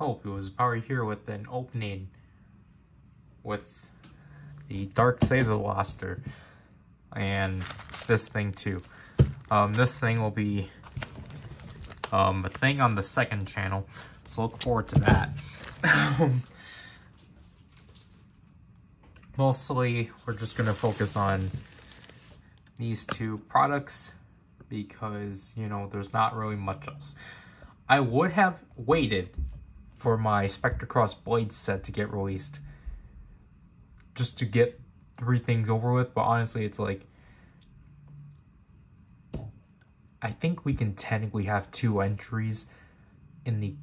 hope it was probably here with an opening with the Dark Seiza Blaster and this thing too. Um, this thing will be um, a thing on the second channel, so look forward to that. Mostly, we're just going to focus on these two products because, you know, there's not really much else. I would have waited for my Spectre Cross Blade set to get released just to get three things over with, but honestly, it's like I think we can technically have two entries in the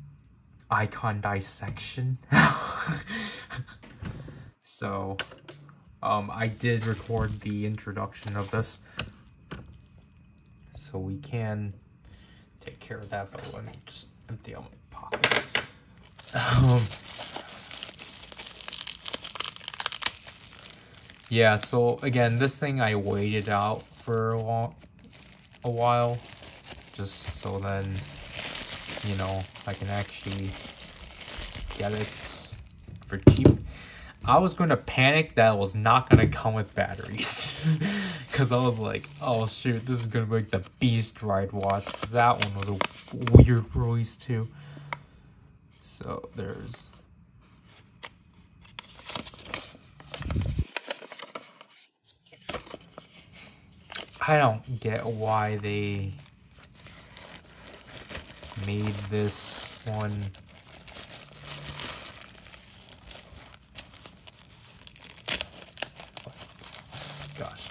icon dissection. so, um, I did record the introduction of this. So we can take care of that, but let me just empty out my pocket. Um, yeah, so again, this thing I waited out for a long, a while, just so then, you know, I can actually get it for cheap. I was going to panic that it was not going to come with batteries. Because I was like, oh shoot, this is going to be like the Beast Ride watch. That one was a weird release too. So there's I don't get why they made this one gosh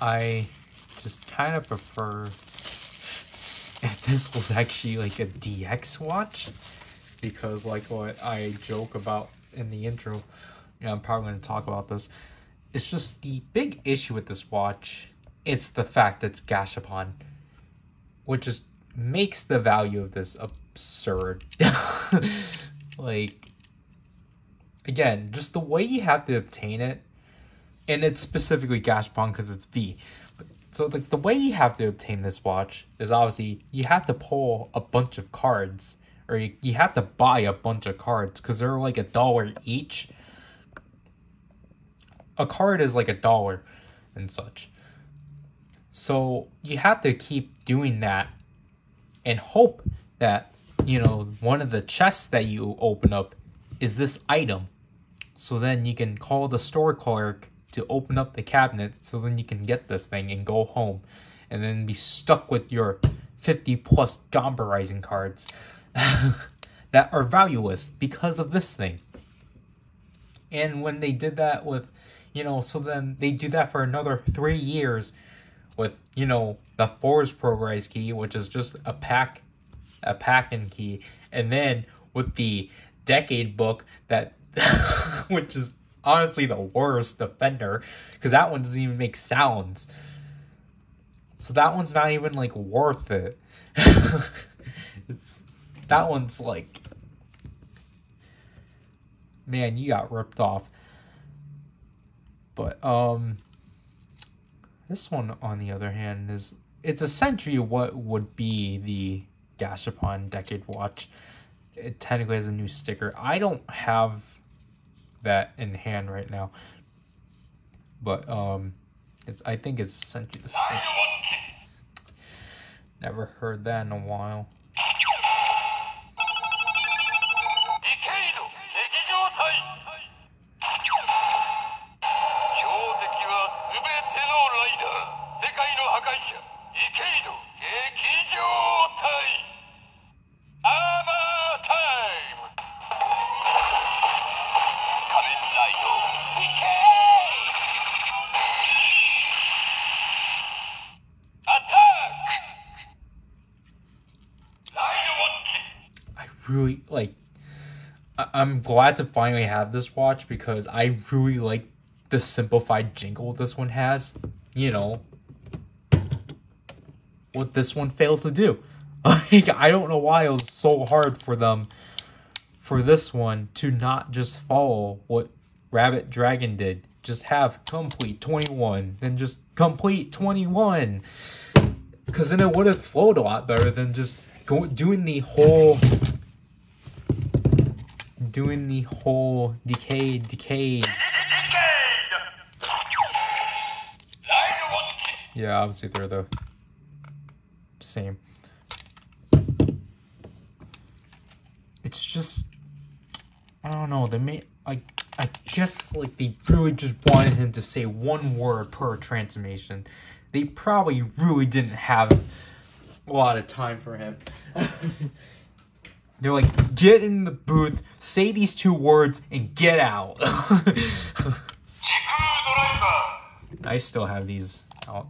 I just kind of prefer if this was actually like a DX watch because like what I joke about in the intro, know, I'm probably going to talk about this. It's just the big issue with this watch. It's the fact that it's Gashapon, which just makes the value of this absurd. like, again, just the way you have to obtain it, and it's specifically Gashapon because it's V. So like the way you have to obtain this watch is obviously you have to pull a bunch of cards or you, you have to buy a bunch of cards because they're like a dollar each. A card is like a dollar and such. So you have to keep doing that and hope that, you know, one of the chests that you open up is this item. So then you can call the store clerk to open up the cabinet so then you can get this thing and go home and then be stuck with your 50 plus Ganbarizing cards that are valueless because of this thing. And when they did that with, you know, so then they do that for another three years with, you know, the Force Progress key, which is just a pack, a pack-in key, and then with the Decade book that, which is honestly the worst defender because that one doesn't even make sounds. So that one's not even like worth it. it's that one's like man, you got ripped off. But um this one on the other hand is it's essentially what would be the Gashapon Decade Watch. It technically has a new sticker. I don't have that in hand right now. But um it's I think it's essentially the same. Never heard that in a while. I'm glad to finally have this watch because I really like the simplified jingle this one has. You know, what this one failed to do. Like, I don't know why it was so hard for them for this one to not just follow what Rabbit Dragon did. just have complete 21, then just complete 21. Because then it would have flowed a lot better than just go, doing the whole. Doing the whole decade, decade. Yeah, obviously they're the same. It's just I don't know. They may I I guess like they really just wanted him to say one word per transformation. They probably really didn't have a lot of time for him. They're like, get in the booth, say these two words, and get out. I still have these out,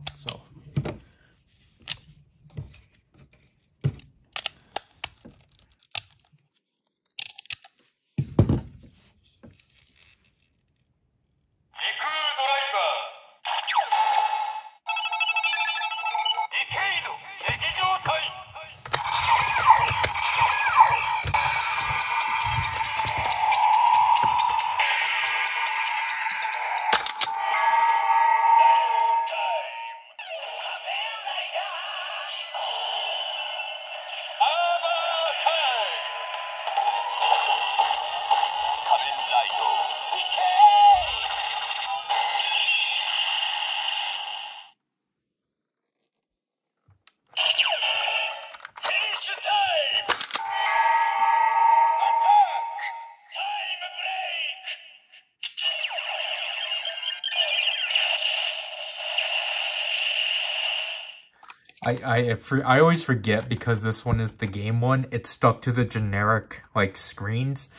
I I I always forget because this one is the game one. It's stuck to the generic like screens.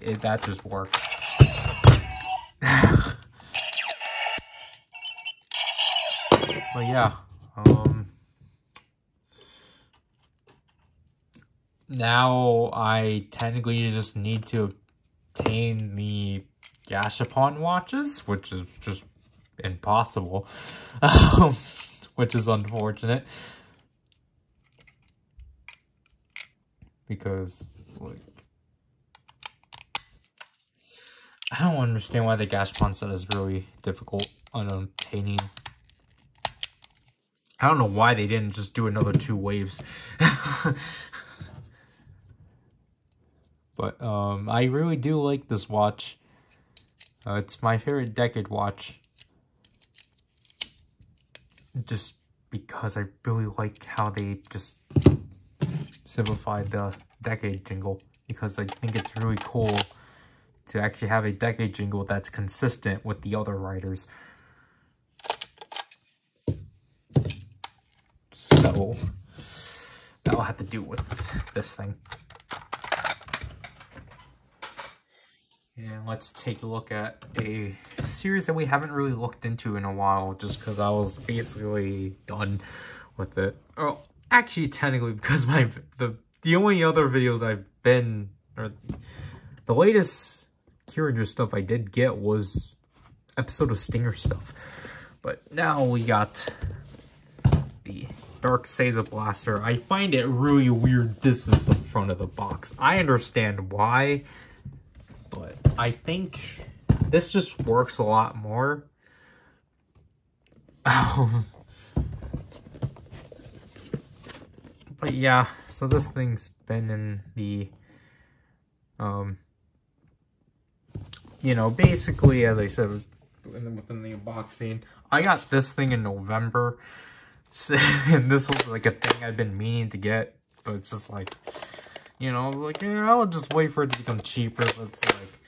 It, that just worked. but yeah, um, now I technically just need to obtain the Gashapon watches, which is just impossible. Which is unfortunate. Because, like, I don't understand why the Gashapon set is really difficult on obtaining. I don't know why they didn't just do another two waves. but um, I really do like this watch. Uh, it's my favorite decade watch just because I really like how they just simplified the decade jingle because I think it's really cool to actually have a decade jingle that's consistent with the other writers. So that'll have to do with this thing. And let's take a look at a series that we haven't really looked into in a while just because I was basically done with it. Oh, actually technically because my the the only other videos I've been or the latest Kyuranger stuff I did get was episode of Stinger stuff. But now we got the Dark Seiza Blaster. I find it really weird this is the front of the box. I understand why but I think this just works a lot more. Um, but yeah, so this thing's been in the, um, you know, basically, as I said, within the unboxing, I got this thing in November, and this was like a thing I've been meaning to get, but it's just like, you know, I was like, yeah, I'll just wait for it to become cheaper. But it's like,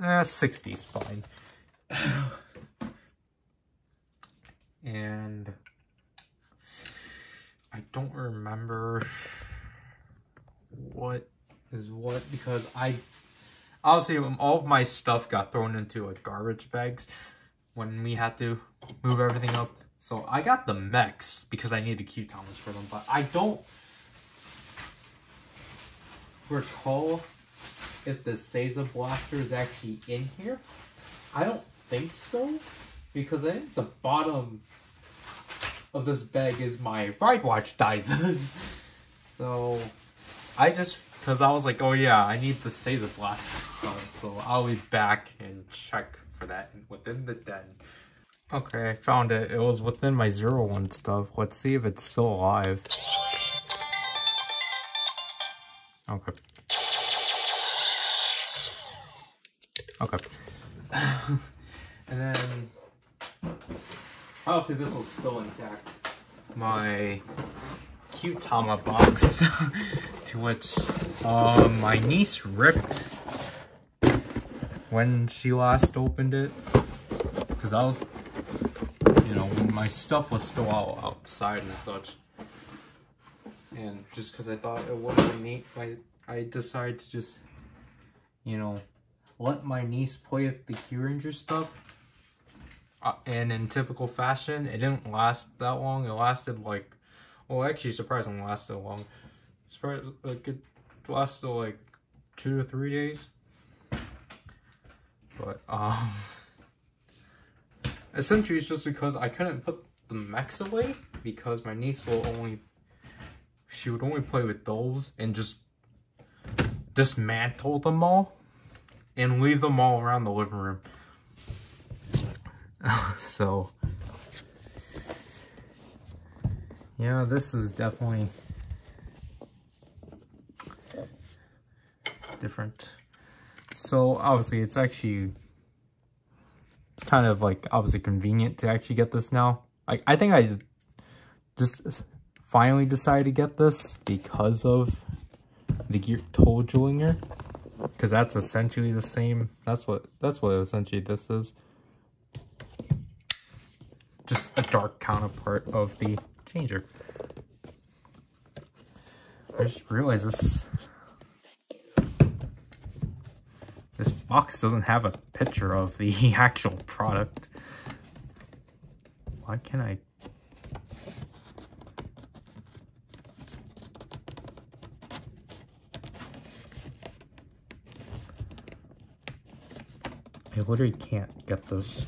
eh, 60's fine. and I don't remember what is what because I obviously all of my stuff got thrown into like garbage bags when we had to move everything up. So I got the mechs because I needed Kyutamas for them, but I don't recall if the Seiza Blaster is actually in here. I don't think so, because I think the bottom of this bag is my Ride Watch dices. so, I just, because I was like, oh yeah, I need the Seiza Blaster, so, so I'll be back and check for that within the den. Okay, I found it. It was within my zero one stuff. Let's see if it's still alive. Okay. Okay. and then obviously this was still intact. My Kyutama box to which um, my niece ripped when she last opened it because I was you know my stuff was still out outside and such and just because I thought it would be neat I I decided to just you know let my niece play with the Kyuranger stuff. Uh, and in typical fashion, it didn't last that long. It lasted like, well, actually, surprisingly, lasted long. Surprised, like it lasted like two to three days. But um, essentially, it's just because I couldn't put the mechs away because my niece will only, she would only play with those and just dismantle them all and leave them all around the living room. so, yeah, this is definitely different. So, obviously, it's actually, it's kind of like, obviously convenient to actually get this now. I, I think I just finally decided to get this because of the gear toll Julinger because that's essentially the same that's what that's what essentially this is. Just a dark counterpart of the changer. I just realized this this box doesn't have a picture of the actual product. Why can't I I literally can't get this.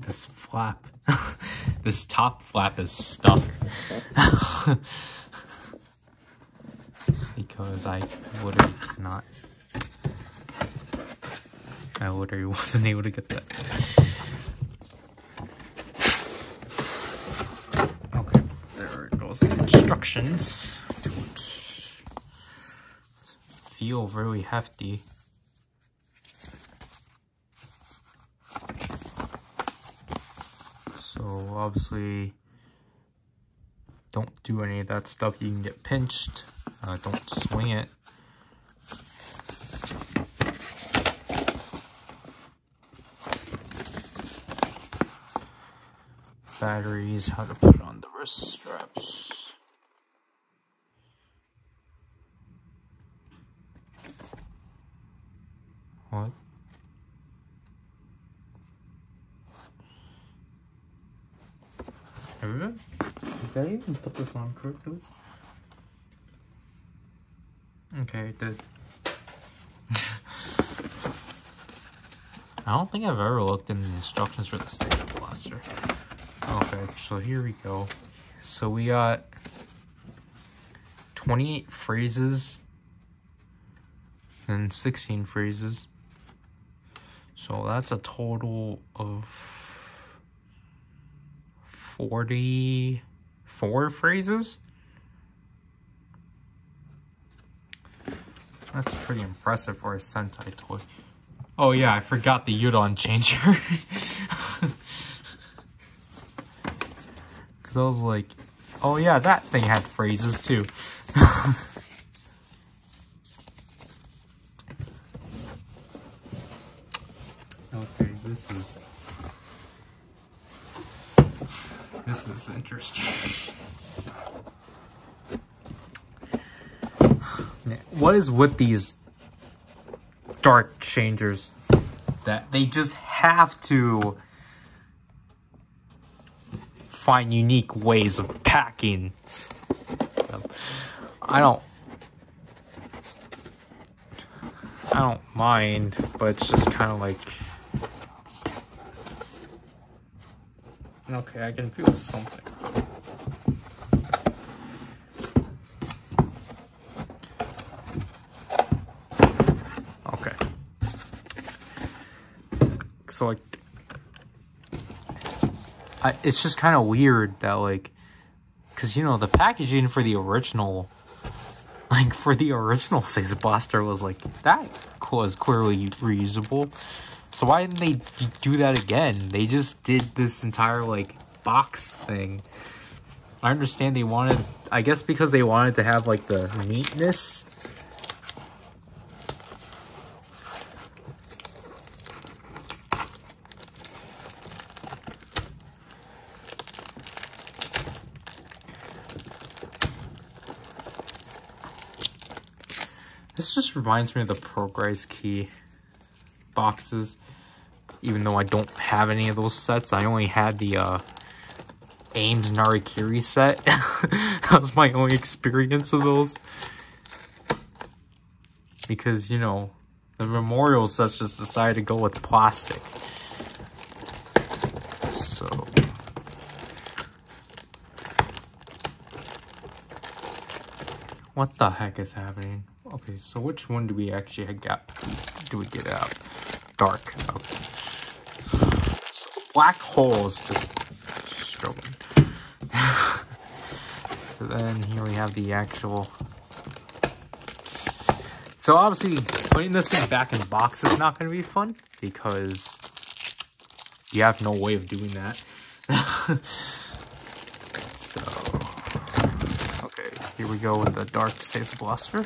this flap, this top flap is stuck. because I literally cannot. I literally wasn't able to get that. Instructions feel really hefty. So obviously don't do any of that stuff. You can get pinched. Uh, don't swing it. Batteries, how to put on the wrist straps. What? Did Put this on correctly? Okay, it did. I don't think I've ever looked in the instructions for the Seiza Blaster. Okay, so here we go. So we got 28 phrases and 16 phrases. So that's a total of 44 phrases. That's pretty impressive for a Sentai toy. Oh yeah, I forgot the Udon changer. Because I was like, oh yeah, that thing had phrases too. this is this is interesting. what is with these dark changers that they just have to find unique ways of packing I don't I don't mind, but it's just kind of like Okay, I can feel something. Okay. So like I, it's just kind of weird that like because you know the packaging for the original like for the original Seiza Blaster was like that was clearly reusable so why didn't they do that again? They just did this entire like box thing. I understand they wanted I guess because they wanted to have like the neatness. This just reminds me of the Progress Key boxes. Even though I don't have any of those sets, I only had the uh, Ames Narikiri set. that was my only experience of those. Because, you know, the memorial sets just decided to go with plastic. So... What the heck is happening? Okay, so which one do we actually get? Do we get out? Dark. Okay. Black holes just struggling. so then here we have the actual. So obviously, putting this thing back in the box is not going to be fun because you have no way of doing that. so, okay, here we go with the Dark Seiza Blaster.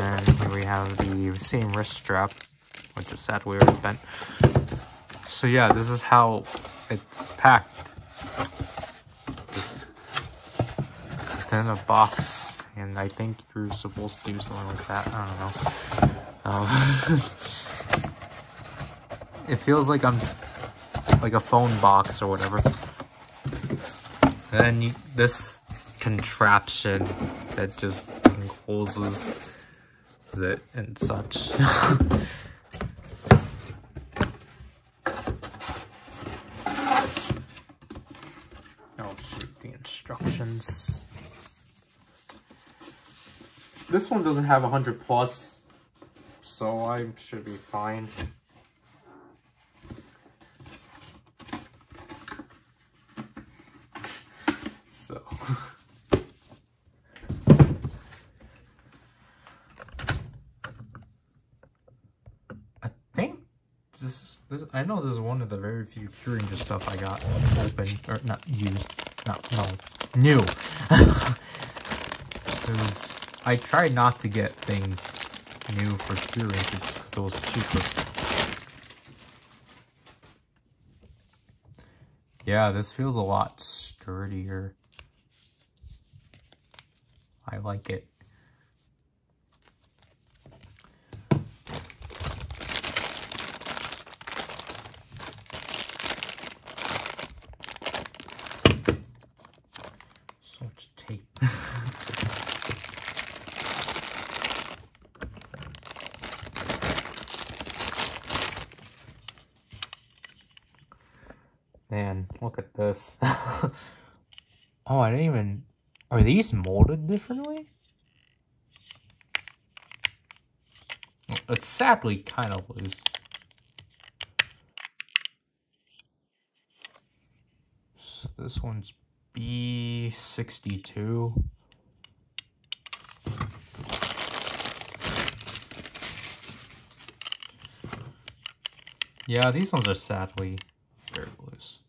And here we have the same wrist strap, which is sadly already bent. So yeah, this is how it's packed. Just in a box, and I think you're supposed to do something like that. I don't know. Um, it feels like I'm like a phone box or whatever. And then you, this contraption that just encloses it and such. oh shoot, the instructions. This one doesn't have 100 plus, so I should be fine. so... I think this, this, I know this is one of the very few Kyuranger stuff I got open, or not used, not, no, new. Because I try not to get things new for just because it was cheaper. Yeah, this feels a lot sturdier. I like it. Man, look at this. oh, I didn't even... Are these molded differently? It's sadly kind of loose. So this one's B62. Yeah, these ones are sadly very loose.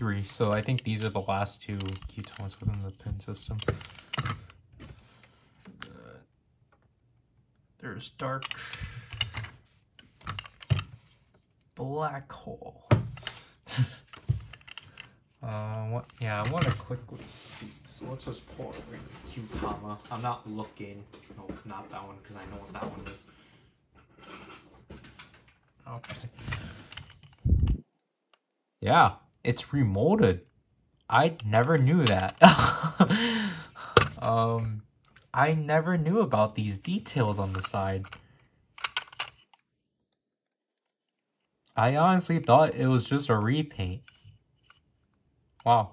B63. So I think these are the last two ketones within the pin system. there's dark black hole. uh, what? Yeah, I want to quickly see. So let's just pull Kyutama. I'm not looking. No, not that one because I know what that one is. Okay. Yeah, it's remolded. I never knew that. um, I never knew about these details on the side. I honestly thought it was just a repaint. Wow.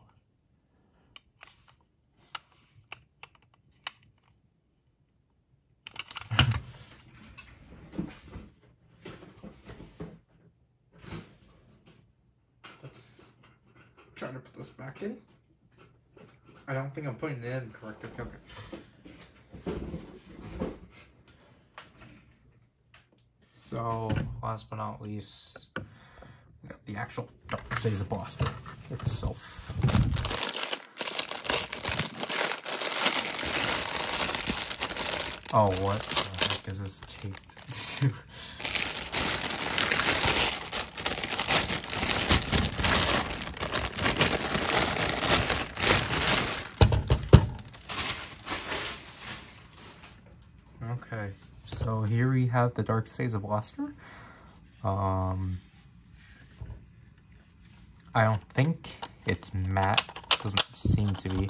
Let's try to put this back in. I don't think I'm putting it in correctly. Okay. So, last but not least, we got the actual Dark Seiza Blaster itself. Oh, what the heck is this taped? okay, so here we have the Dark Seiza Blaster. Um, I don't think it's matte. Doesn't seem to be.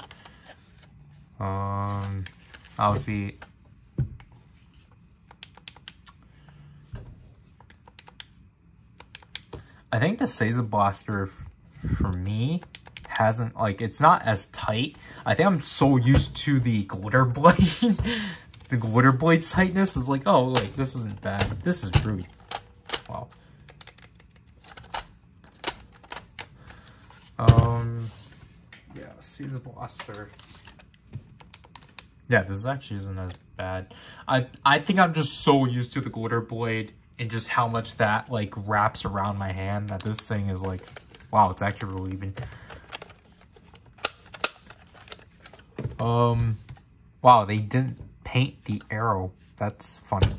Um, obviously, I think the Seiza Blaster for me hasn't like it's not as tight. I think I'm so used to the glitter blade. The glitter blade tightness is like, oh wait, this isn't bad. This is rude. Wow. Um yeah, Seiza Blaster. Yeah, this actually isn't as bad. I I think I'm just so used to the glitter blade and just how much that like wraps around my hand that this thing is like wow it's actually relieving um wow they didn't paint the arrow. That's funny.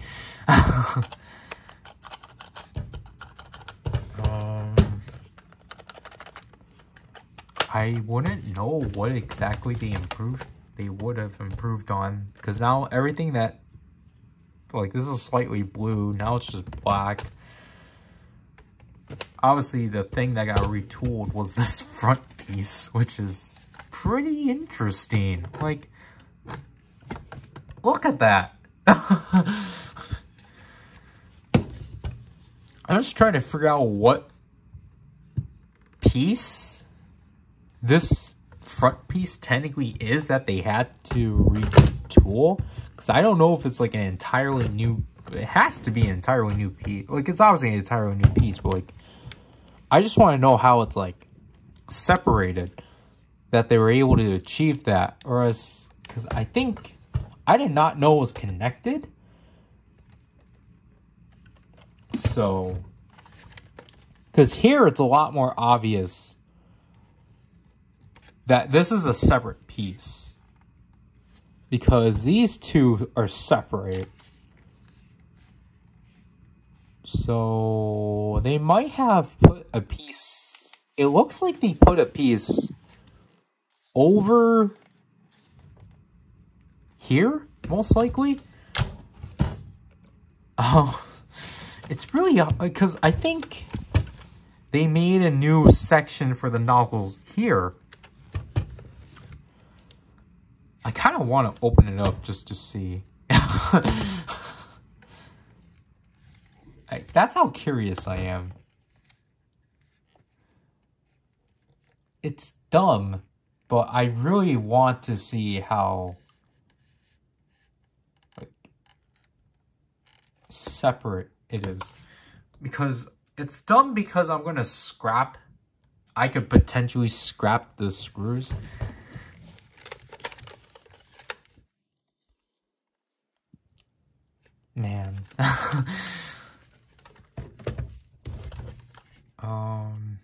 Um i wouldn't know what exactly they improved they would have improved on because now everything that like this is slightly blue now it's just black. Obviously the thing that got retooled was this front piece which is pretty interesting. Like look at that i'm just trying to figure out what piece this front piece technically is that they had to retool because I don't know if it's like an entirely new. It has to be an entirely new piece. Like it's obviously an entirely new piece, but like I just want to know how it's like separated that they were able to achieve that, or as because I think I did not know it was connected. So, because here it's a lot more obvious that this is a separate piece because these two are separate. So they might have put a piece. It looks like they put a piece over here, most likely. Oh, it's really uh, because I think they made a new section for the nozzles here I kind of want to open it up just to see. I, that's how curious I am. It's dumb, but I really want to see how separate it is. Because it's dumb because I'm going to scrap I could potentially scrap the screws Man. um,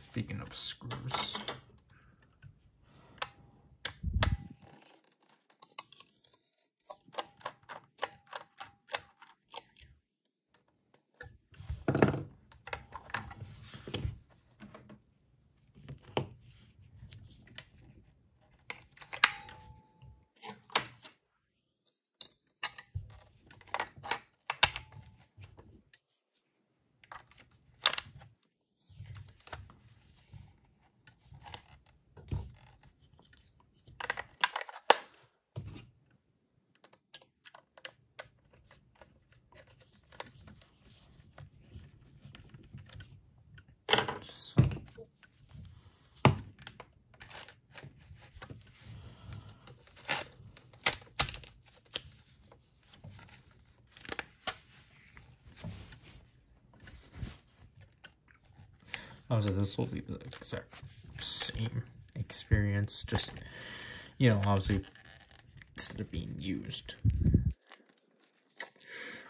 speaking of screws. Obviously, this will be the exact same experience, just, you know, obviously, instead of being used.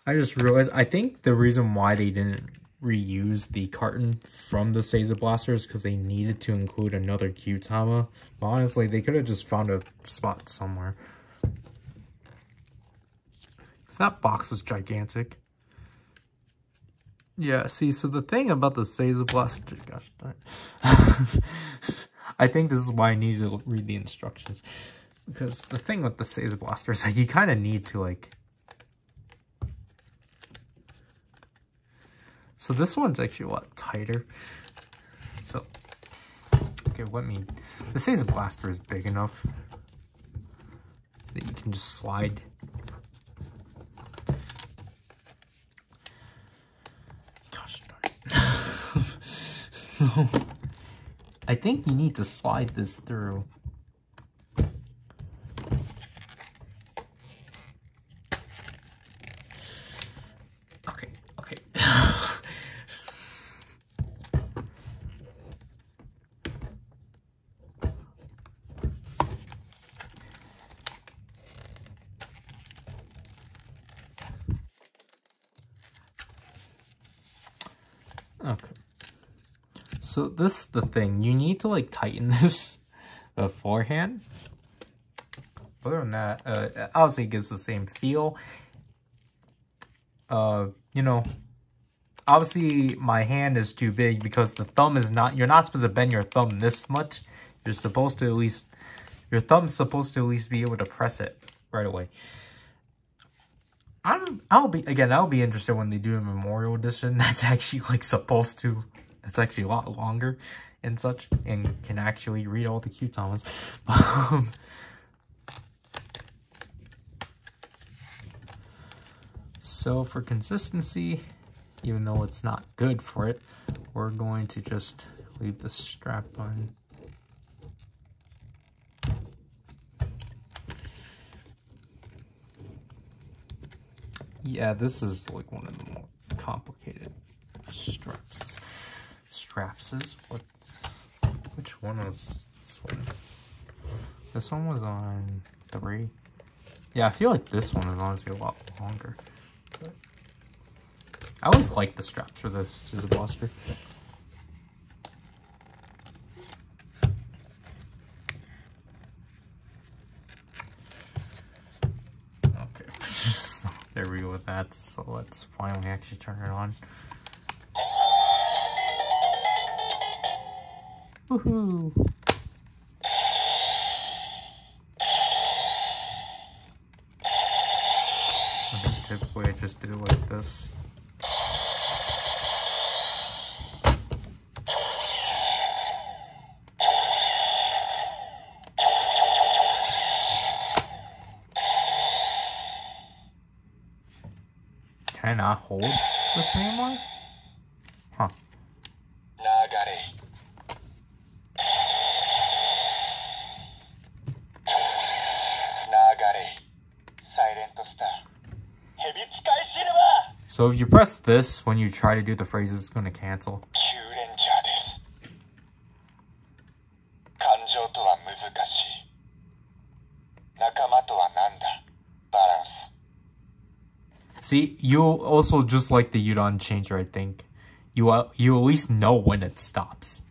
I just realized, I think the reason why they didn't reuse the carton from the Seiza Blaster is because they needed to include another Kyutama. But honestly, they could have just found a spot somewhere. Because that box was gigantic. Yeah, see, so the thing about the Seiza Blaster, gosh darn. I think this is why I need to read the instructions. Because the thing with the Seiza Blaster is like you kind of need to like... So this one's actually a lot tighter. So, okay, what mean? The Seiza Blaster is big enough that you can just slide I think you need to slide this through. Okay, okay. okay. So this is the thing. You need to like tighten this beforehand. Other than that, uh, obviously it gives the same feel. Uh, you know, obviously my hand is too big because the thumb is not, you're not supposed to bend your thumb this much. You're supposed to at least, your thumb's supposed to at least be able to press it right away. I'm, I'll be, again, I'll be interested when they do a memorial edition that's actually like supposed to that's actually a lot longer and such and can actually read all the Kyutamas. Um, so for consistency, even though it's not good for it, we're going to just leave the strap on. Yeah, this is like one of the more complicated straps straps What? Which one was this one? This one was on three. Yeah, I feel like this one is honestly a lot longer. I always like the straps for the Seiza Blaster. Okay, there we go with that. So let's finally actually turn it on. Woohoo! typically I just do like this. Can I not hold the same one? So if you press this when you try to do the phrases, it's going to cancel. See, you also just like the Udon changer, I think. You, uh, you at least know when it stops.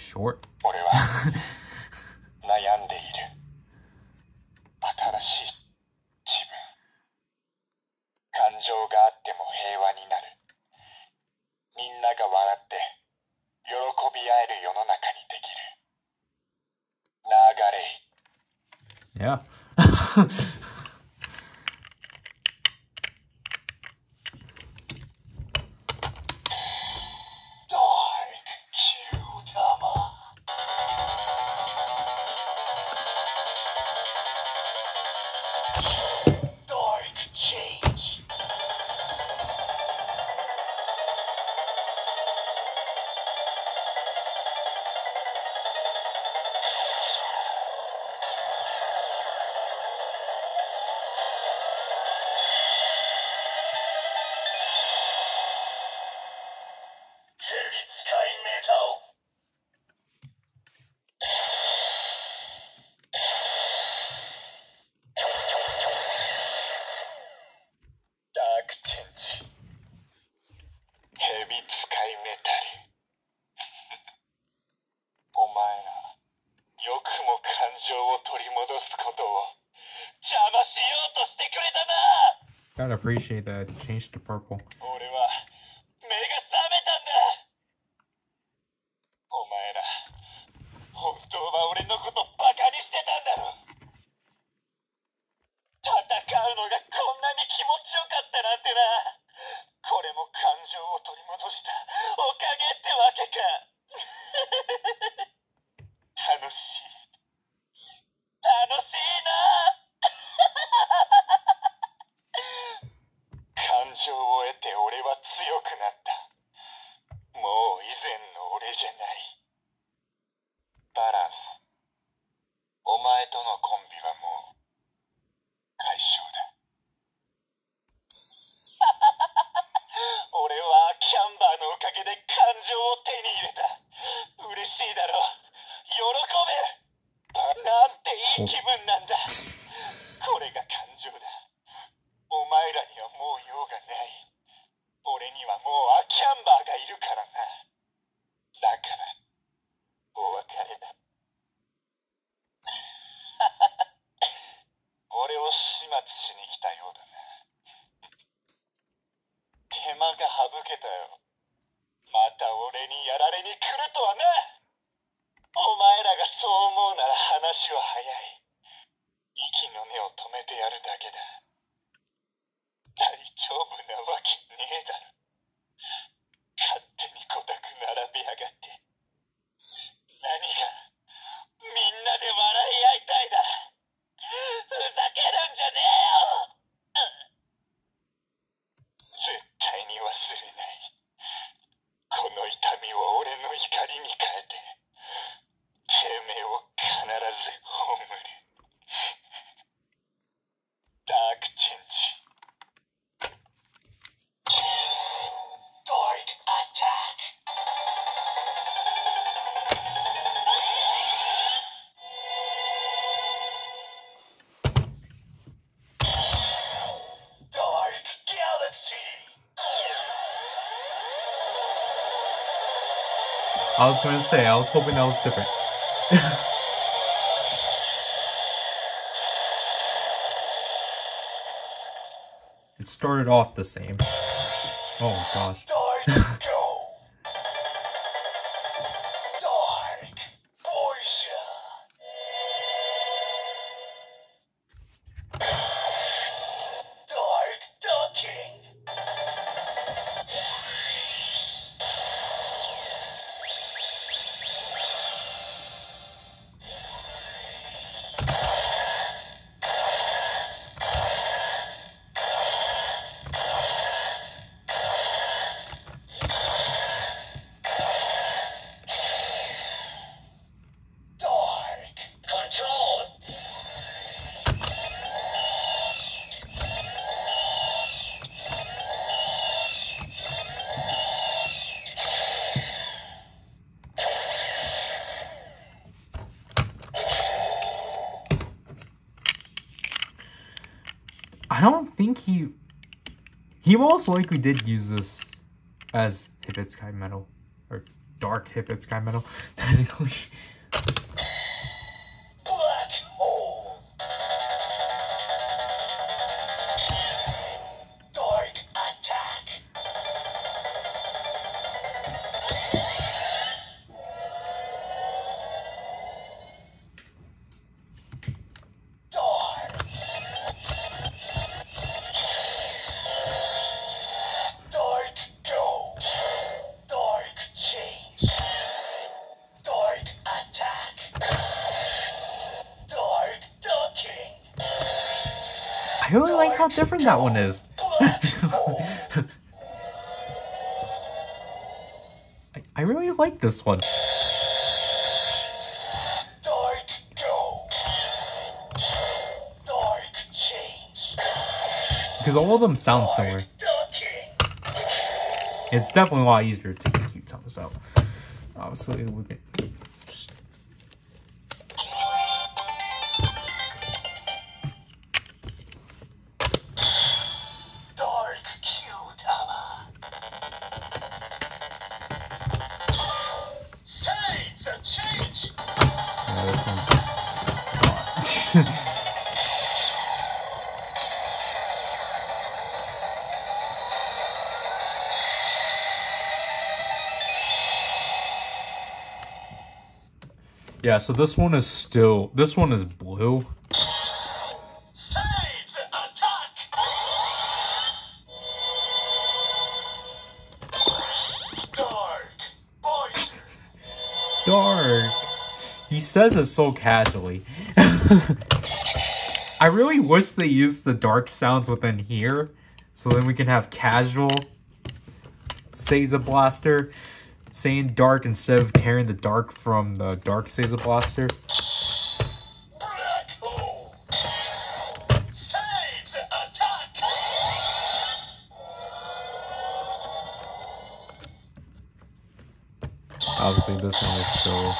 short? 俺は悩んでいる新しい自分感情があっても平和になるみんなが笑って喜び合える世の中にできる流れ Yeah Change to purple. man. just going to say. I was hoping that was different. it started off the same. Oh gosh. I don't think he he most likely did use this as Hibbit Metal or Dark Hibbit Metal technically. Different that one is. I, I really like this one. Because all of them sound similar. It's definitely a lot easier to cute tongues out. Obviously, we can so this one is still. This one is blue. Hey, the attack. Dark. Dark. He says it so casually. I really wish they used the dark sounds within here, so then we can have casual Seiza Blaster saying dark instead of carrying the dark from the dark Seiza Blaster. Obviously, this one is still.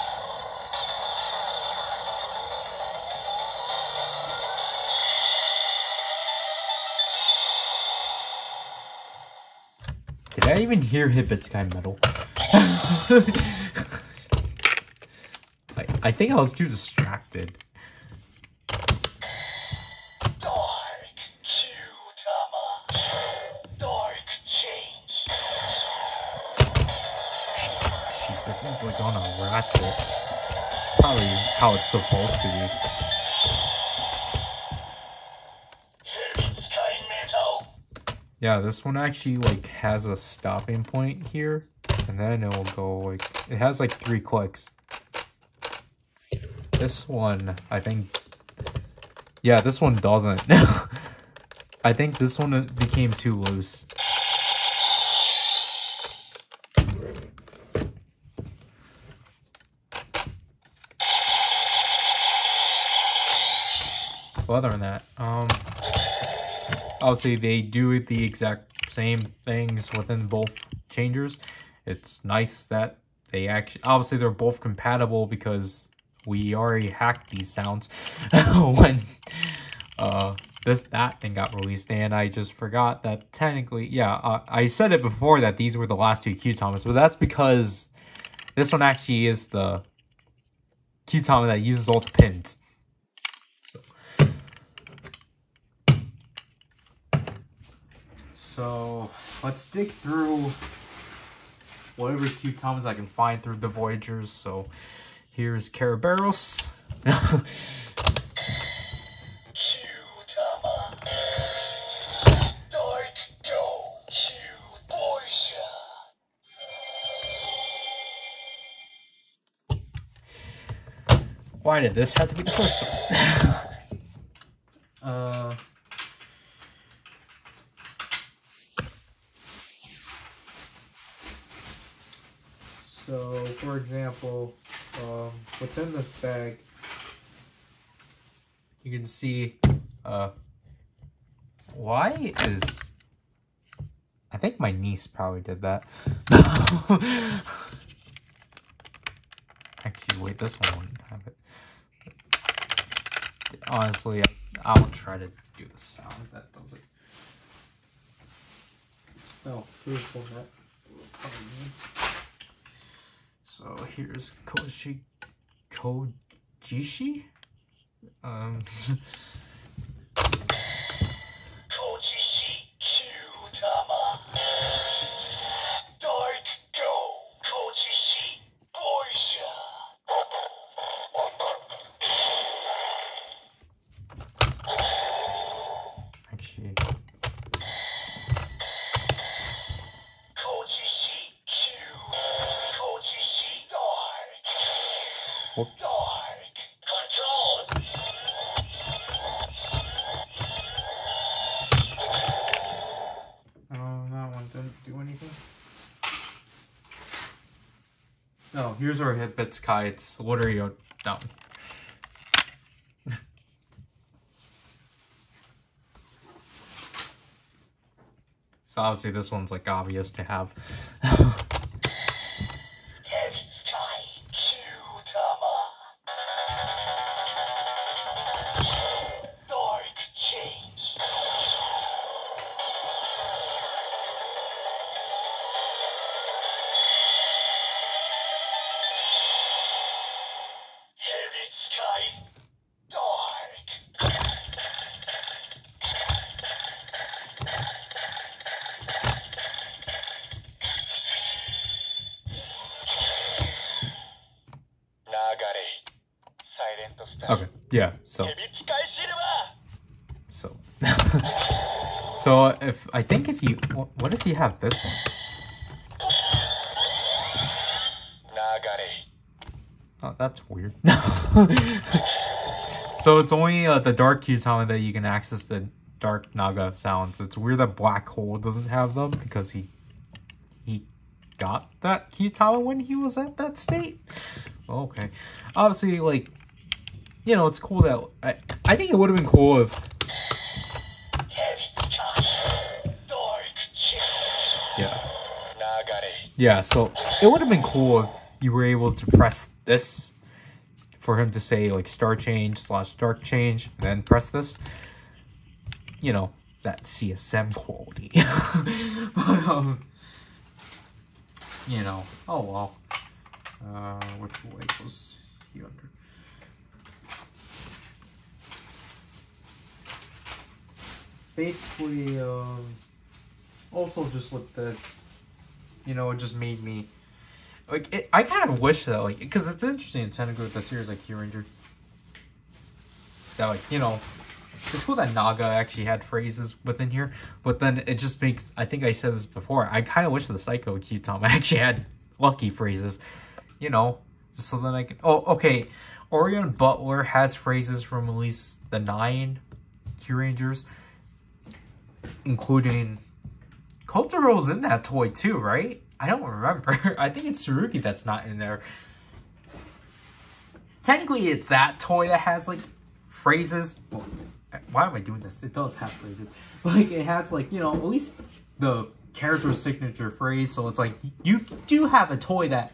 Did I even hear Hebitsukai Metal? I, I think I was too distracted. Dark Q-Tower. Dark change. This seems like on a ratchet. It's probably how it's supposed to be. Oh. Yeah, this one actually like has a stopping point here, and then it will go like it has like three clicks. This one, I think, yeah, this one doesn't. I think this one became too loose. Other than that, um, obviously they do the exact same things within both changers. It's nice that they actually obviously they're both compatible because we already hacked these sounds when uh this that thing got released and I just forgot that technically yeah uh, I said it before that these were the last two Kyutamas but that's because this one actually is the Kyutama that uses all the pins. So So let's dig through whatever Kyutamas I can find through the Voyagers. So here's Caraberos. Why did this have to be the first one? uh. So, for example, um, within this bag, you can see, uh, why is, I think my niece probably did that. Actually, wait, this one wouldn't have it. Honestly, I'll try to do the sound that does it. Oh, one that. So here's Koji Kojishi. Um, Literally a down. so obviously this one's like obvious to have. if you have this one? Oh, that's weird. so it's only uh, the dark key sound that you can access the dark naga sounds. It's weird that black hole doesn't have them because he he got that Kyutama when he was at that state. Okay, obviously, like you know, it's cool that I I think it would have been cool if yeah. So it would have been cool if you were able to press this for him to say like star change slash dark change, and then press this. You know that CSM quality. but, um, you know, oh well. Uh, which way was he under? Basically, um, also just with this, you know, it just made me like it, I kind of wish that like because it's interesting in Tenego with the series like Kyuranger that like you know it's cool that Naga actually had phrases within here, but then it just makes I think I said this before. I kind of wish the Psycho Q-Tom actually had lucky phrases, you know, just so that I can. Oh, okay. Orion Battler has phrases from at least the nine Kyurangers, including Kotaro's in that toy too, right? I don't remember. I think it's Tsurugi that's not in there. Technically, it's that toy that has like phrases. Why am I doing this? It does have phrases. Like it has like you know at least the character signature phrase. So it's like you do have a toy that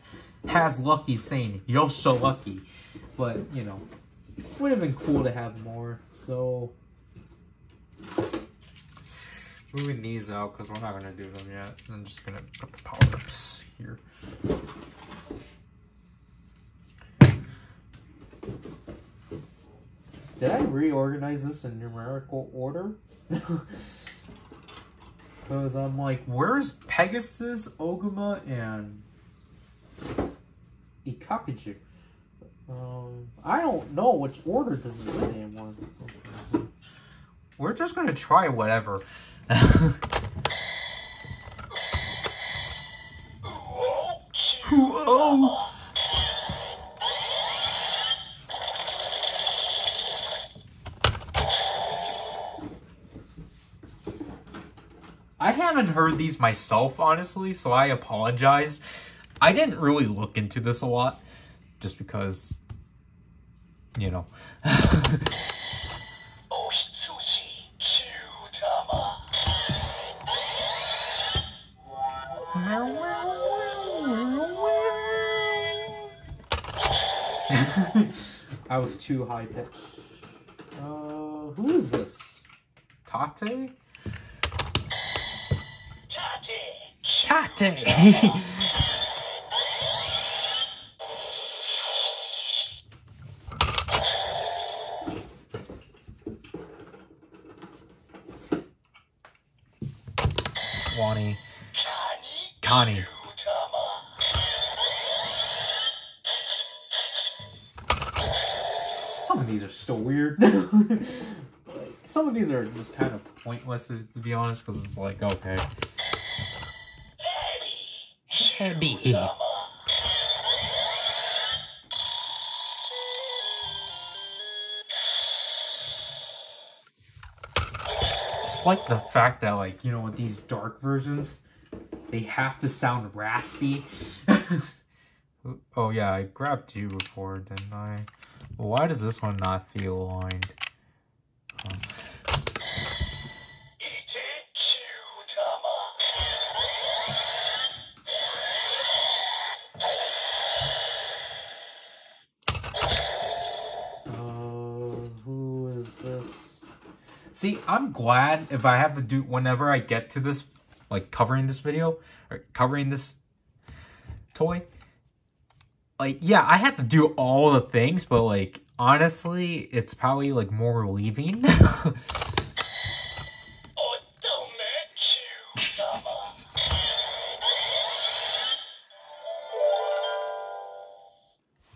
has Lucky saying "You're so lucky," but you know would have been cool to have more. So moving these out because we're not gonna do them yet. I'm just gonna put the power ups here. Did I reorganize this in numerical order? Because I'm like, where's Pegasus, Oguma, and Ikakuju? Um, I don't know which order this is in anymore. We're just gonna try whatever. Oh. I haven't heard these myself, honestly, so I apologize. I didn't really look into this a lot, just because, you know. I was too high pitched. Uh, who is is this? Tate? Tate! Wani. some of these are just kind of pointless, to be honest, because it's like, okay. Heavy. Just like the fact that, like, you know, with these dark versions, they have to sound raspy. oh, yeah, I grabbed two before, didn't I? Why does this one not feel aligned? See, I'm glad if I have to do whenever I get to this, like covering this video or covering this toy. Like, yeah, I have to do all the things, but like honestly, it's probably like more relieving.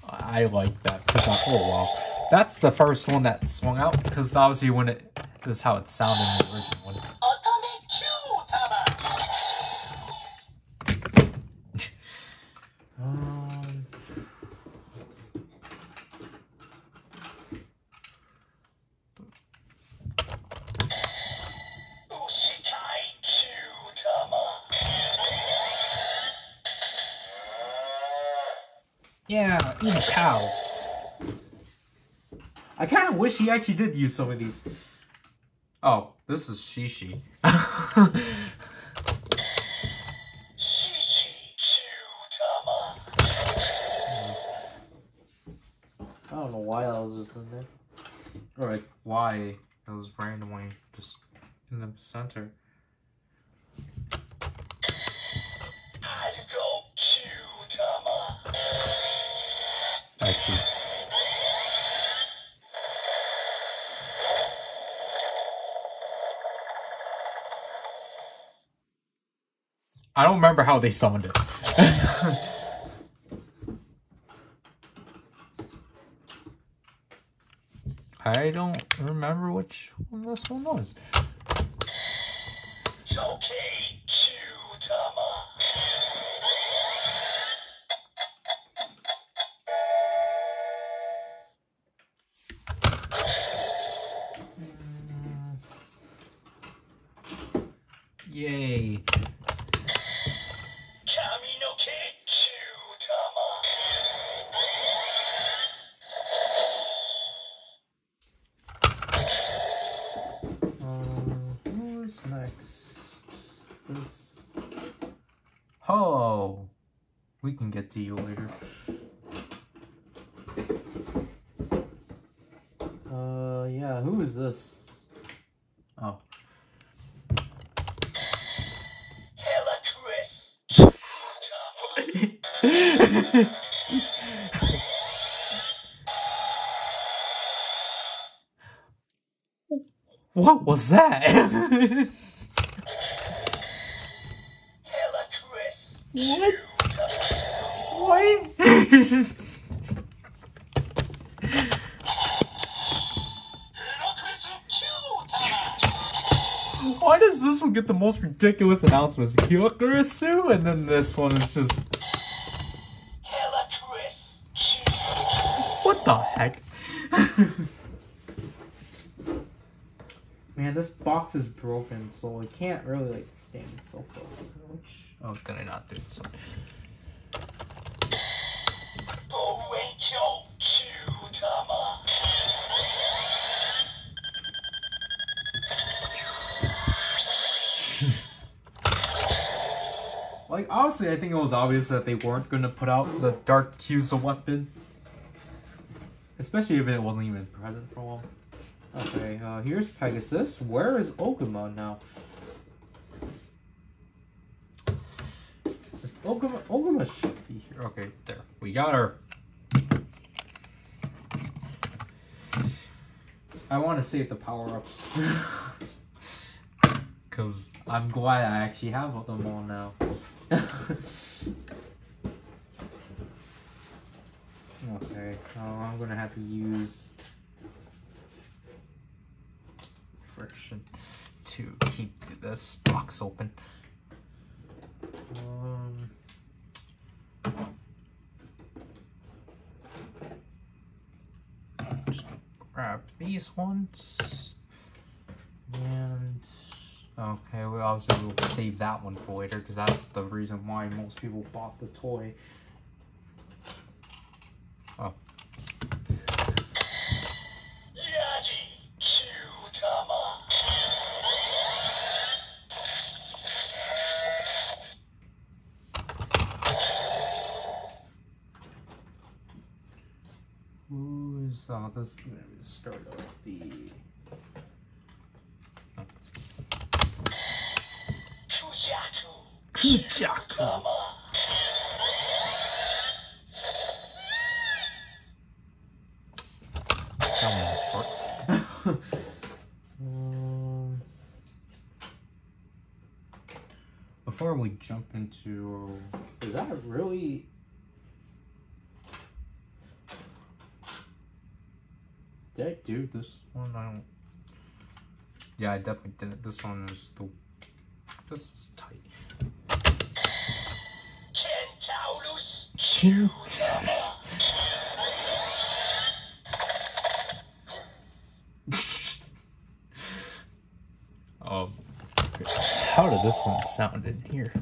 I like that. oh wow, that's the first one that swung out because obviously when it this is how it sounded in the original one. Um, yeah, even cows. I kind of wish he actually did use some of these. Oh, this is Shishi. I don't know why that was just in there. Or like why it was randomly just in the center. Actually. I don't remember how they summoned it. I don't remember which one this one was. Yay. That? what? What? Why does this one get the most ridiculous announcements? Hyokurisu, and then this one is just what the heck? Man, this box is broken, so it can't really like stand itself up. Which oh, did I not do this one? Like honestly, I think it was obvious that they weren't gonna put out the Dark Kyusa weapon, especially if it wasn't even present for a while. Okay, uh, here's Pegasus. Where is Oguma now? Is Oguma, Oguma should be here. Okay, there. We got her. I want to save the power-ups. Because I'm glad I actually have them all now. okay, uh, I'm gonna have to use friction to keep this box open. Um, just grab these ones. And okay, we also will save that one for later because that's the reason why most people bought the toy. now let's start with the Kujaku. Um, before we jump into... Is that really... Did I do this one? I don't. Yeah, I definitely did it. This one is the. This is tight. Cute. Oh. how did this one sound in here?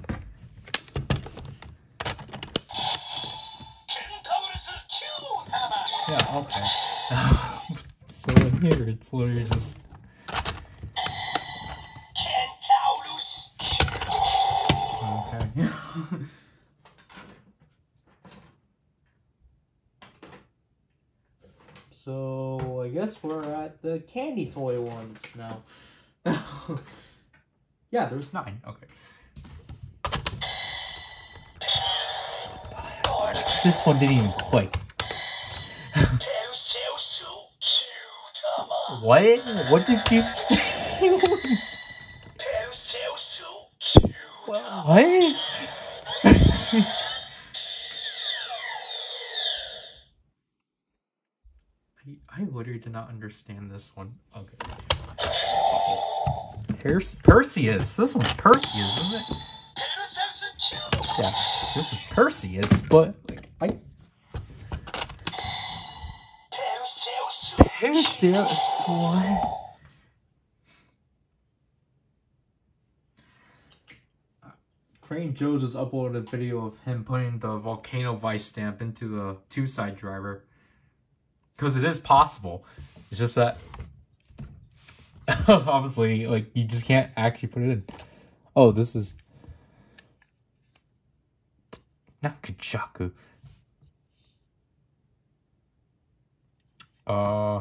Yeah, okay. So in here, it's literally just okay. so I guess we're at the candy toy ones now. yeah, there's nine. Okay. This one didn't even click. What? What did you say? what? I literally did not understand this one. Okay. Here's Perseus. This one's Perseus, isn't it? Yeah, this is Perseus, but Serious one. Crane Joe's has uploaded a video of him putting the Volcano Vistamp into the Two-Sidriver. Because it is possible. It's just that, obviously, like, you just can't actually put it in. Oh, this is... Not Kujaku. Uh...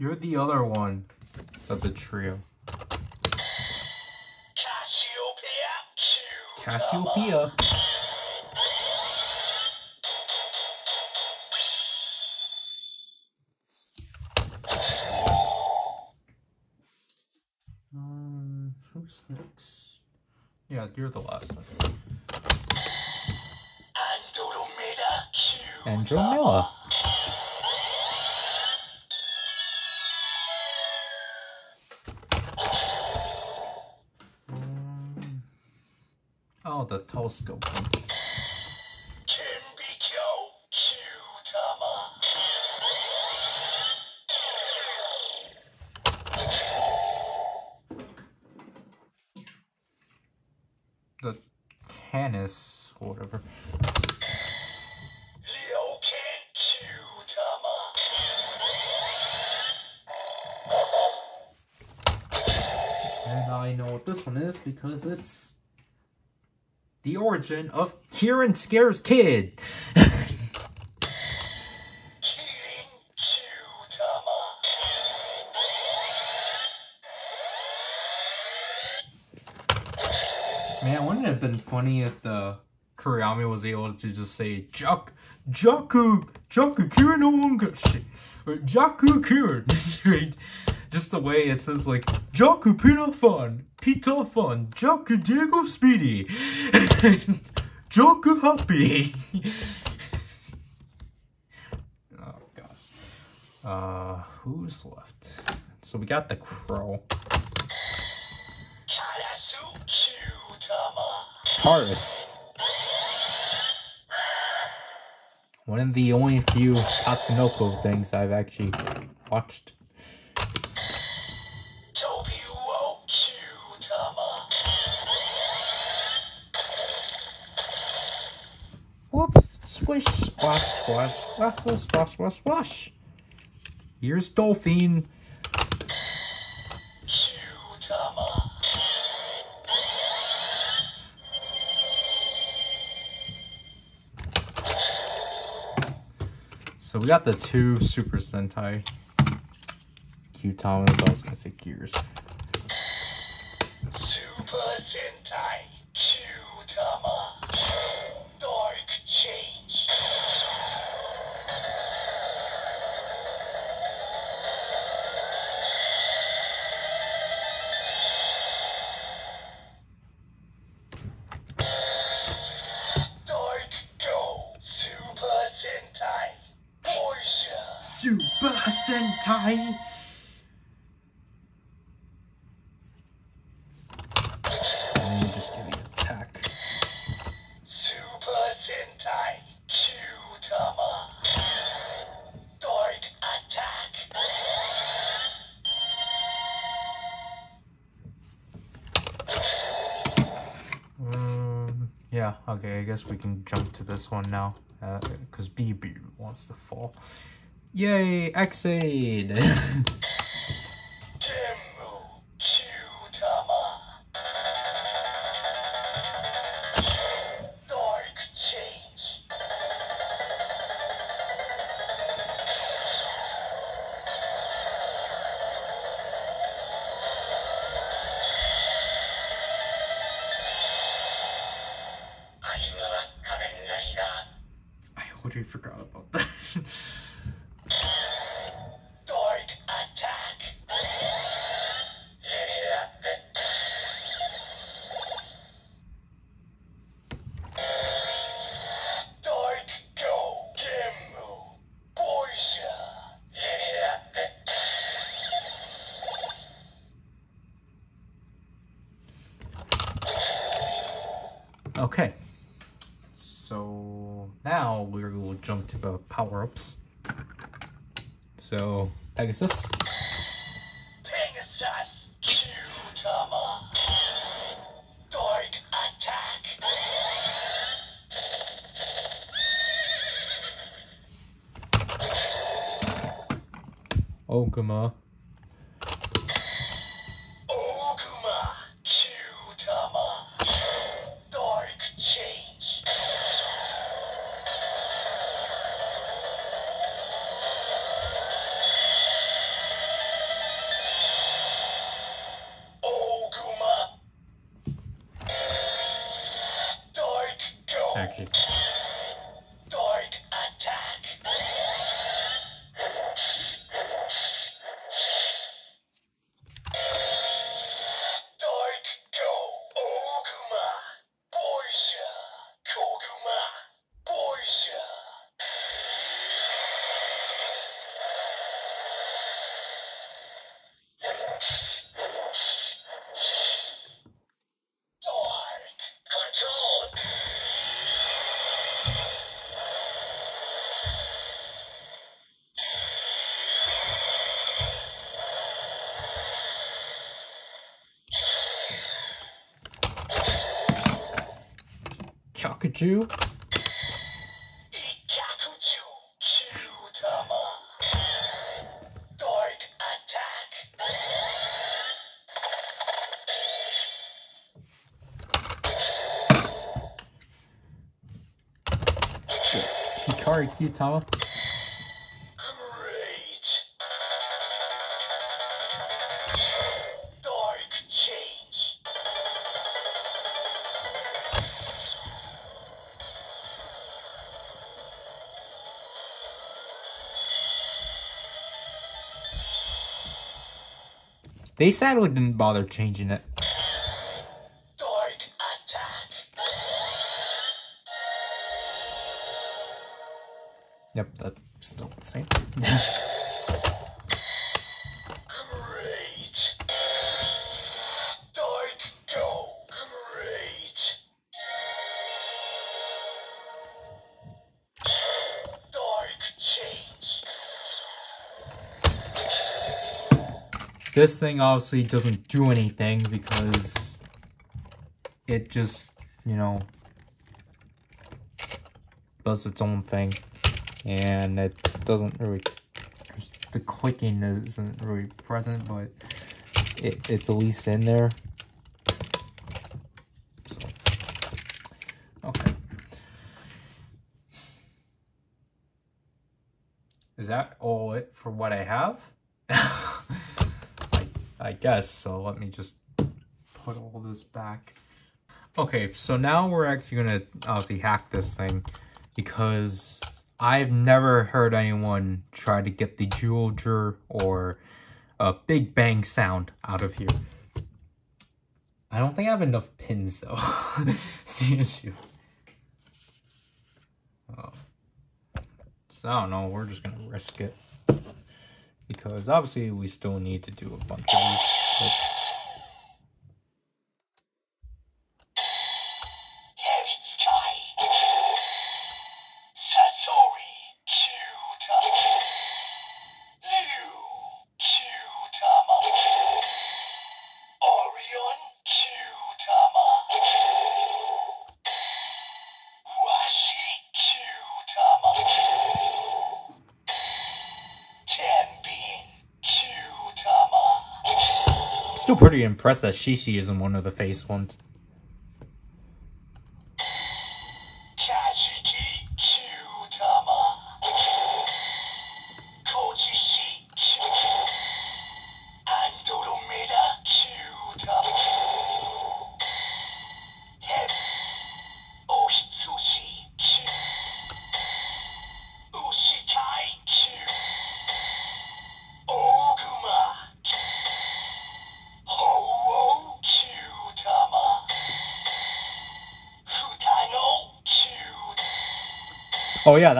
You're the other one of the trio. Cassiopeia. Um, who's next? Yeah, you're the last one. Andromeda. Um, else go? The tennis, whatever. And I know what this one is because it's the origin of Kieran Scares Kid. Man, wouldn't it have been funny if the Kuriyami was able to just say Jaku, Jaku, Jaku Kieran no one shit, or Jaku Kieran. Just the way it says like Jaku Pita Fun, Pita Fun, Jaku Diego Speedy, Jaku Happy. oh god. Uh, who's left? So we got the crow. Taurus. One of the only few Tatsunoko things I've actually watched. Splish, splash, splash, splash, splash, splash, splash, splash. Here's Dolphin. So we got the two Super Sentai. Kyutamas, I was gonna say Gears. Sentai! Let just give you attack. Super Sentai Kyutama. Dark Attack. Um, yeah, okay, I guess we can jump to this one now. Because BB wants to fall. Yay, Ex-Aid! Pegasus. Pegasus. Oguma. Oh, Oguma. Dark change. They sadly didn't bother changing it. This thing obviously doesn't do anything because it just, you know, does its own thing. And it doesn't really. The clicking isn't really present, but it, it's at least in there. So, okay. Is that all it for what I have? I, guess so. Let me just put all this back. Okay, so now we're actually gonna obviously hack this thing because I've never heard anyone try to get the Zyuohger or a Big Bang sound out of here. I don't think I have enough pins though. CSU. Oh. So I don't know, we're just gonna risk it. Because obviously we still need to do a bunch of these. Oops. Impressed that Shishi isn't one of the face ones.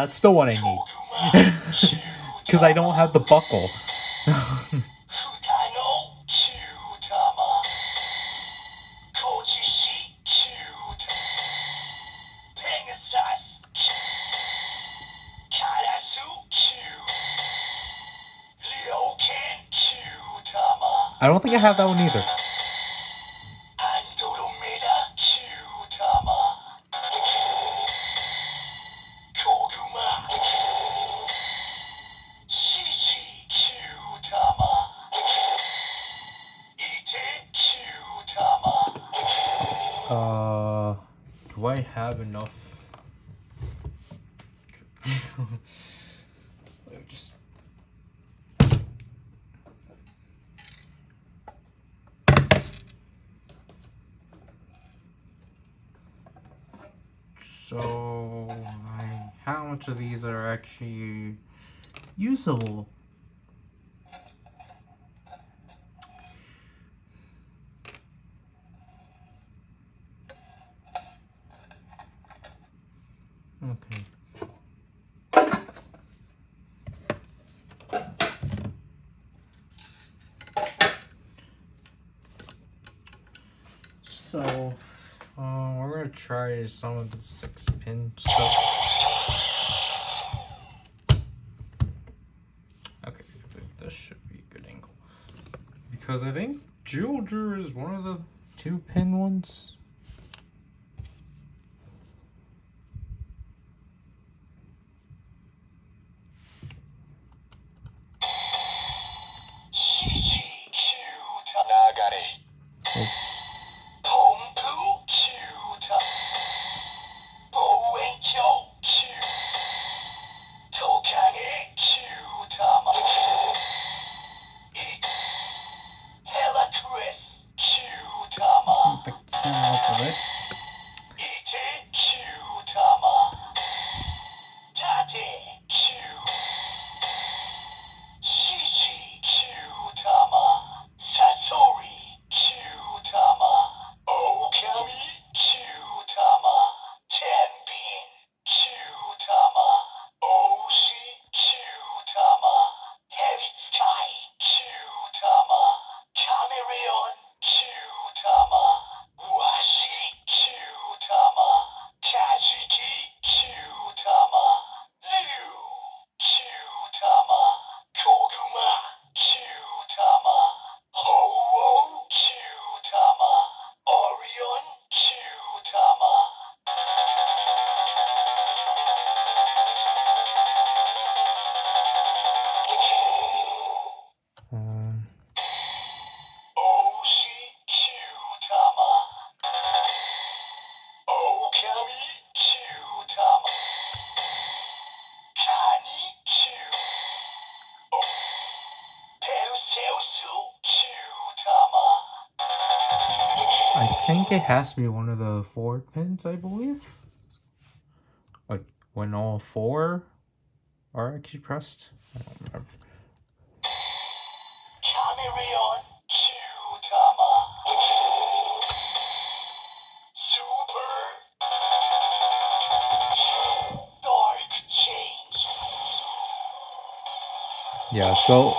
That's still what I need. Because I don't have the buckle. I don't think I have that one either. Try some of the six it has to be one of the four pins, I believe. Like when all four are actually pressed. I don't remember. Yeah, so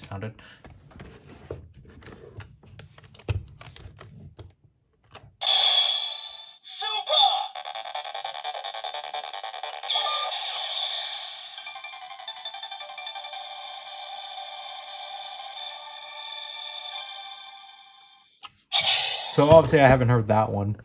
sounded. So obviously I haven't heard that one.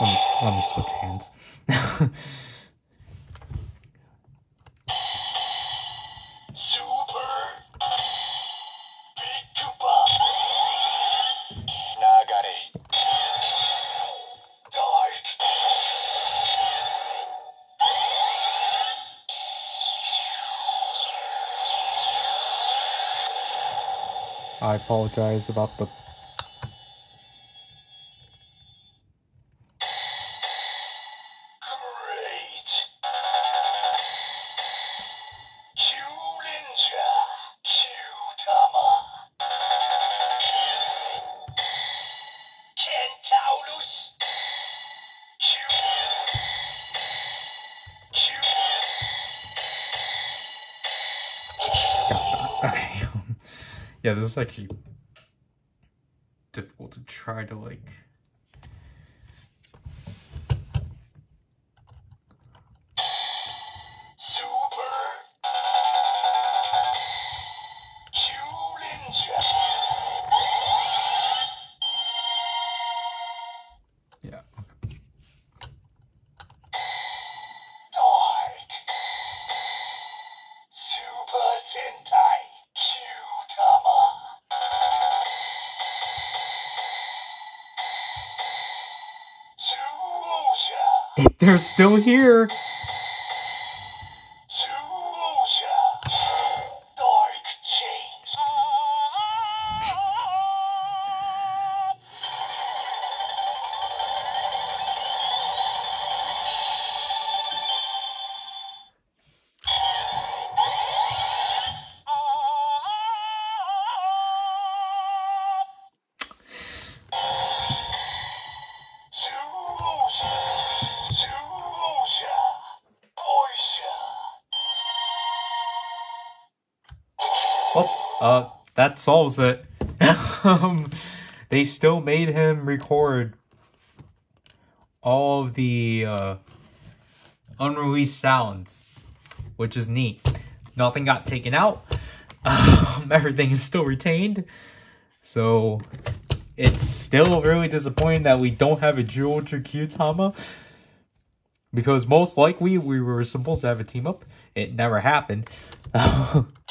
let me, let me switch hands. I apologize about the this is actually difficult to try to like They're still here. Solves it. um, they still made him record all of the uh, unreleased sounds, which is neat. Nothing got taken out. Um, everything is still retained. So it's still really disappointing that we don't have a Zyuohger Kyutama. Because most likely we were supposed to have a team up. It never happened.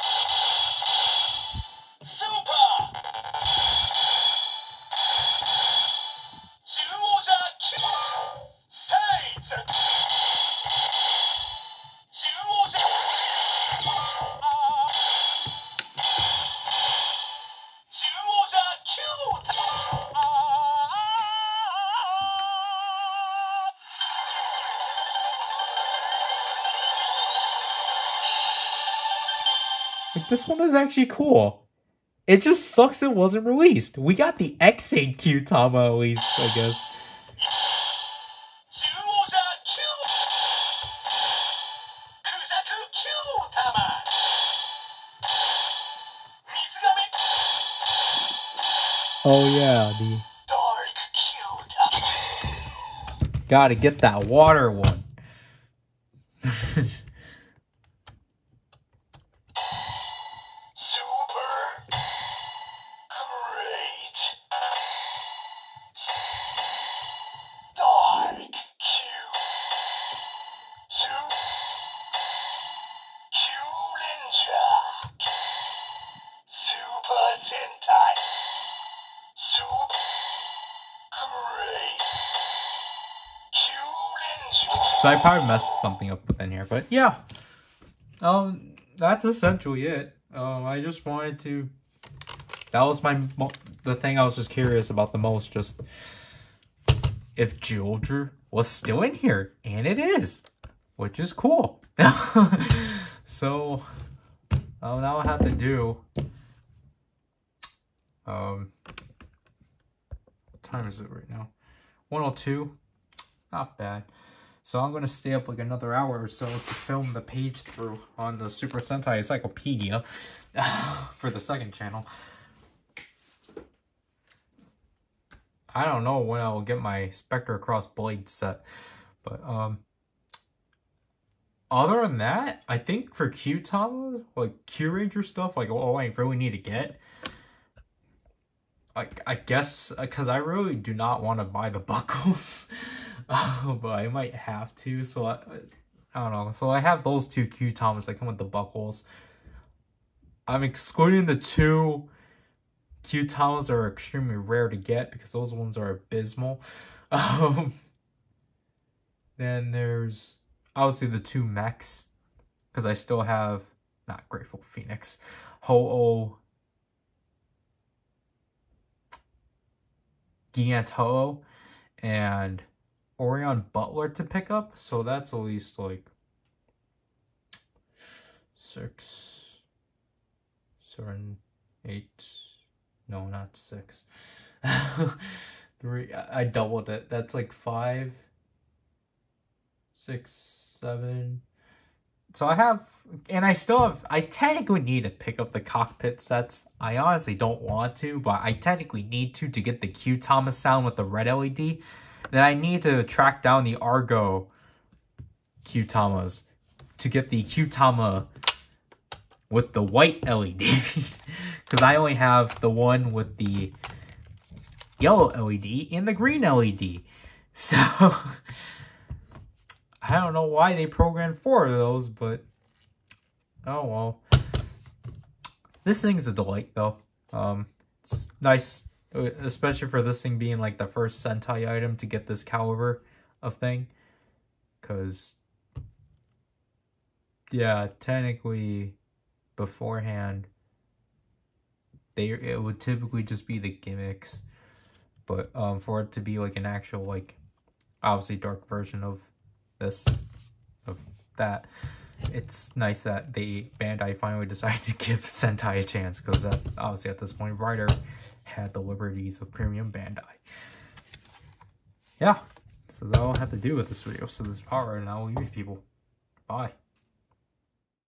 this one is actually cool. It just sucks it wasn't released. We got the Ex-Aid Kyutama at least, I guess. Oh yeah, the gotta get that water one. Probably messed something up within here, but yeah. Um, that's essentially it. Um, I just wanted to. That was my the thing I was just curious about the most. Just if Zyuohger was still in here, and it is, which is cool. so, um, now I have to do. Um, what time is it right now? 102. Not bad. So I'm going to stay up like another hour or so to film the page through on the Super Sentai Encyclopedia for the second channel. I don't know when I will get my Spectre Cross Blade set, but um, other than that, I think for Kyutama, like Kyuranger stuff, like all I really need to get, I, I guess, because I really do not want to buy the buckles. But I might have to. So I, I don't know. So I have those two Kyutamas that come with the buckles. I'm excluding the two Kyutamas that are extremely rare to get because those ones are abysmal. Um, then there's obviously the two mechs because I still have not Grateful Phoenix, Ho-Oh, Giganto, and Orion Battler to pick up, so that's at least like six, seven, eight. No, not six. Three. I doubled it. That's like five, six, seven. So I have, and I still have. I technically need to pick up the cockpit sets. I honestly don't want to, but I technically need to to get the Kyutama sound with the red LED. Then I need to track down the Argo Kyutamas to get the Kyutama with the white LED. Because I only have the one with the yellow LED and the green LED. So, I don't know why they programmed four of those, but oh well. This thing's a delight, though. Um, it's nice especially for this thing being like the first Sentai item to get this caliber of thing. Because, yeah, technically, beforehand, they it would typically just be the gimmicks. But um, for it to be like an actual, like, obviously dark version of this, of that, it's nice that they Bandai finally decided to give Sentai a chance because obviously at this point, Rider had the liberties of Premium Bandai. Yeah, so that'll have to do with this video. So this power, and I will use people. Bye.